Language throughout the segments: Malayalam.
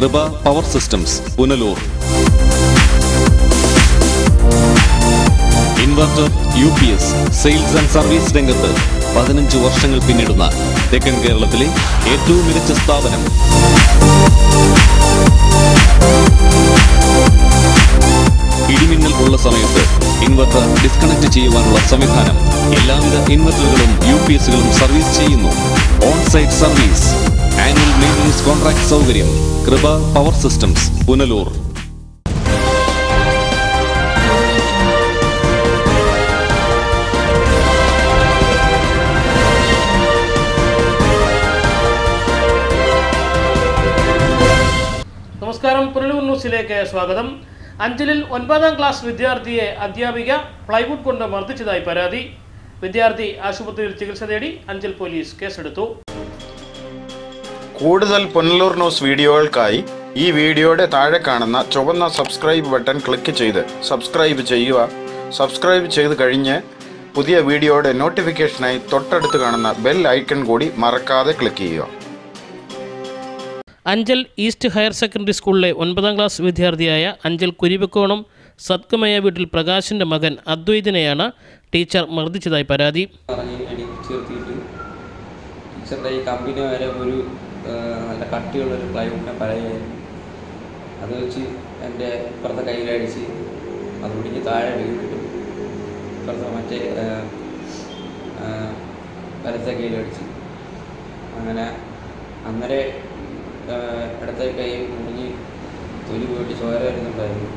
Krupa power systems Punalur. Inverter U P S sales and service രംഗത്ത് പതിനഞ്ച് വർഷങ്ങൾ പിന്നിടുന്ന തെക്കൻ കേരളത്തിലെ ഏറ്റവും മികച്ച സ്ഥാപനം. ഇടിമിന്നൽ ഉള്ള സമയത്ത് ഇൻവെർട്ടർ ഡിസ്കണക്ട് ചെയ്യുവാനുള്ള സംവിധാനം എല്ലാവിധ ഇൻവെർട്ടറുകളും യു പി എസുകളും സർവീസ് ചെയ്യുന്നു. On site service annual maintenance contract സൗകര്യം. Krupa power systems Punalur. നമസ്കാരം. പുനലൂർ ന്യൂസിലേക്ക് സ്വാഗതം. അഞ്ചലിൽ ഒൻപതാം ക്ലാസ് വിദ്യാർത്ഥിയെ അധ്യാപിക പ്ലൈവുഡ് കൊണ്ട് മർദ്ദിച്ചതായി പരാതി. വിദ്യാർത്ഥി ആശുപത്രിയിൽ ചികിത്സ തേടി അഞ്ചൽ പോലീസ് കേസെടുത്തു. കൂടുതൽ പൊന്നലൂർ ന്യൂസ് വീഡിയോകൾക്കായി ഈ വീഡിയോയുടെ താഴെ കാണുന്ന ചുവന്ന സബ്സ്ക്രൈബ് ബട്ടൺ ക്ലിക്ക് ചെയ്ത് സബ്സ്ക്രൈബ് ചെയ്യുക. സബ്സ്ക്രൈബ് ചെയ്ത് കഴിഞ്ഞ് പുതിയ വീഡിയോയുടെ നോട്ടിഫിക്കേഷനായി തൊട്ടടുത്ത് കാണുന്ന ബെൽ ഐക്കൺ കൂടി മറക്കാതെ ക്ലിക്ക് ചെയ്യുക. അഞ്ചൽ ഈസ്റ്റ് ഹയർ സെക്കൻഡറി സ്കൂളിലെ ഒൻപതാം ക്ലാസ് വിദ്യാർത്ഥിയായ അഞ്ചൽ കുരിവക്കോണം സത്കമയ വീട്ടിൽ പ്രകാശിന്റെ മകൻ അദ്വൈതിനെയാണ് ടീച്ചർ മർദ്ദിച്ചതായി പരാതി. ടീച്ചറുടെ ടീച്ചറിന്റെ ഈ കമ്പനി വരെ ഒരു നല്ല കട്ടിയുള്ളൊരു പ്ലൈവുഡിനെ പറയുകയും അത് വെച്ച് എന്റെ ഇപ്പുറത്തെ കയ്യിലടിച്ച് അത് പിടിക്ക് താഴെ വീണിട്ട് ഇപ്പുറത്തെ മറ്റേ വലത്തെ കയ്യിലടിച്ച് അങ്ങനെ അന്നേരം ഇടത്തെ കൈ മുറിഞ്ഞ് തൊലി പോയിട്ട് ചോര വരുന്നുണ്ടായിരുന്നു.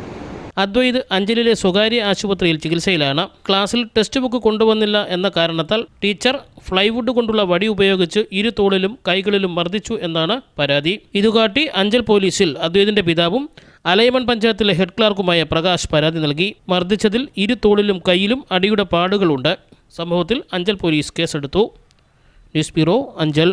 അദ്വൈത് അഞ്ചലിലെ സ്വകാര്യ ആശുപത്രിയിൽ ചികിത്സയിലാണ്. ക്ലാസ്സിൽ ടെക്സ്റ്റ് ബുക്ക് കൊണ്ടുവന്നില്ല എന്ന കാരണത്താൽ ടീച്ചർ ഫ്ലൈവുഡ് കൊണ്ടുള്ള വടി ഉപയോഗിച്ച് ഇരു തോളിലും കൈകളിലും മർദ്ദിച്ചു എന്നാണ് പരാതി. ഇതുകാട്ടി അഞ്ചൽ പോലീസിൽ അദ്വൈതിന്റെ പിതാവും അലയമൺ പഞ്ചായത്തിലെ ഹെഡ് ക്ലാർക്കുമായ പ്രകാശ് പരാതി നൽകി. മർദ്ദിച്ചതിൽ ഇരു തോളിലും കൈയിലും അടിയുടെ പാടുകളുണ്ട്. സംഭവത്തിൽ അഞ്ചൽ പോലീസ് കേസെടുത്തു. News bureau Anchal.